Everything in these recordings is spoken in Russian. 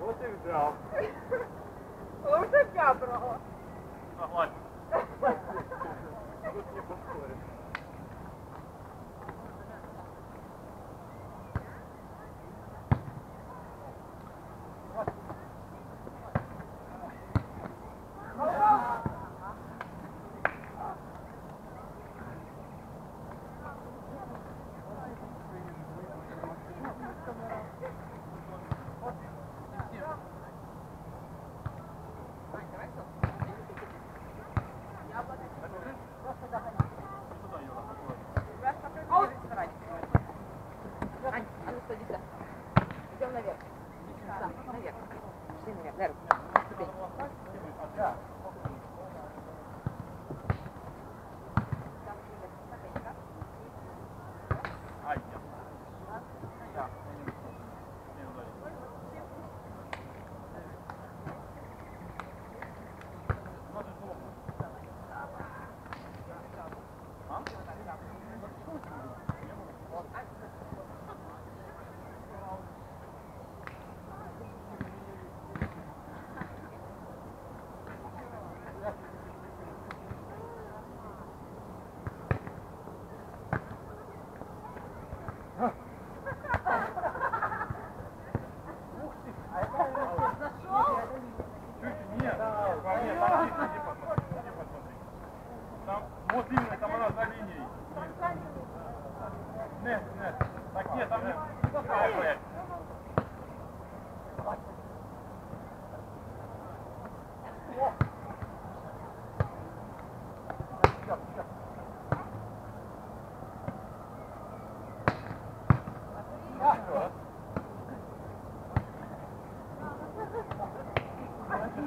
Вот и взял. Лучше пятого. Согласен. Тут не повторишь. bem.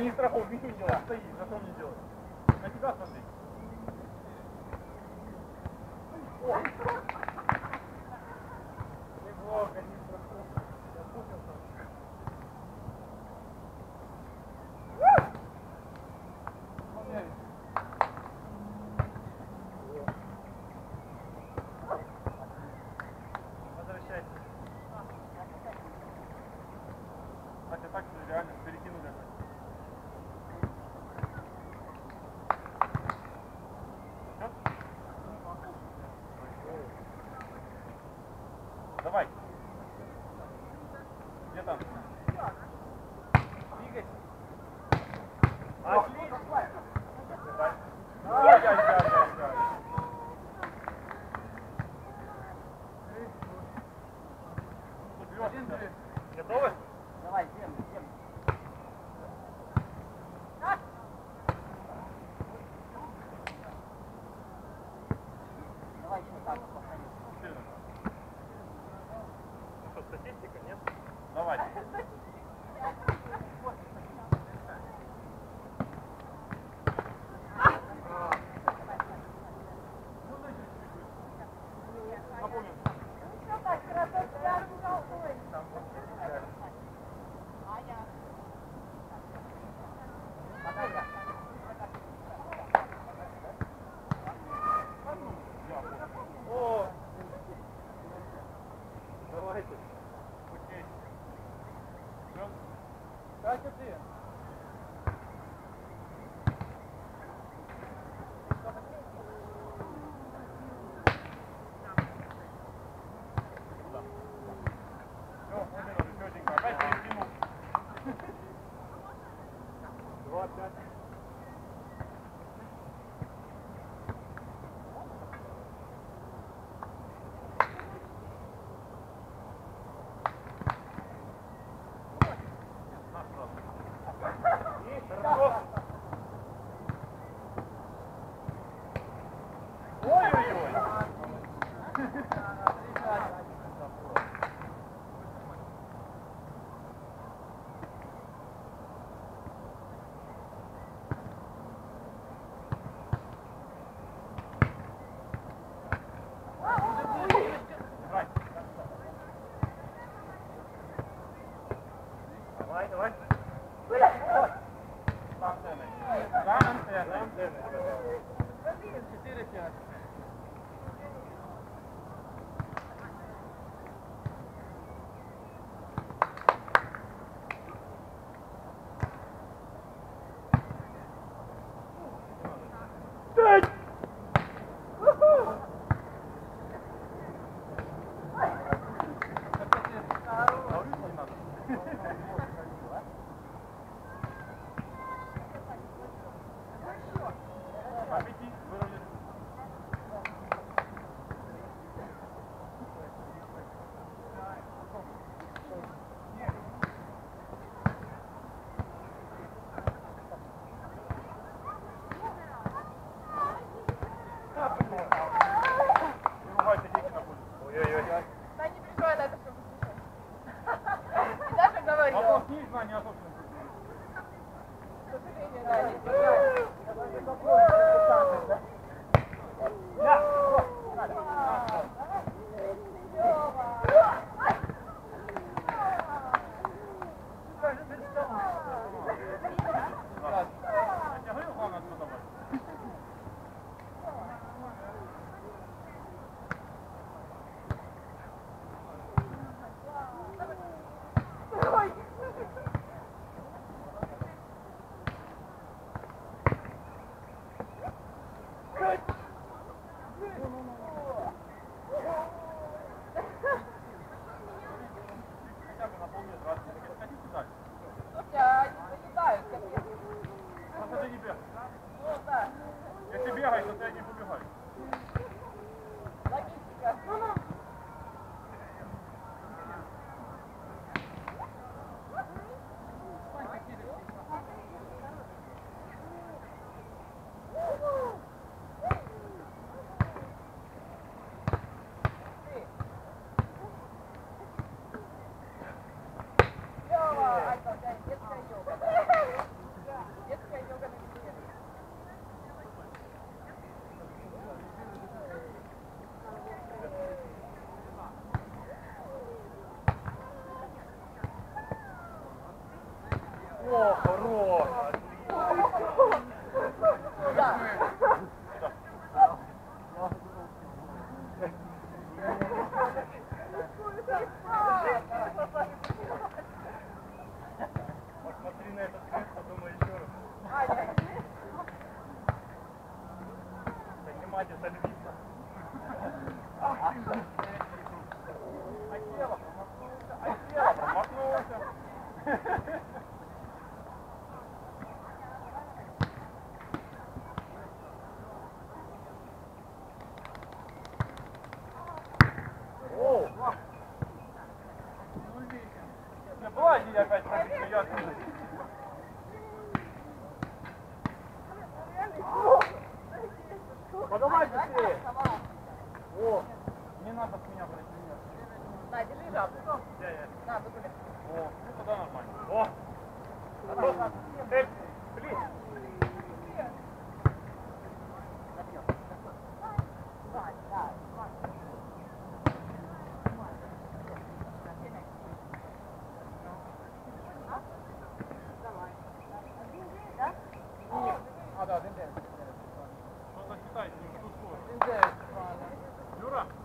Я не страховка, не дела. Стои, зато не делай. На тебя смотри. О! Неплохо, неплохо. Давай. Где там? враг.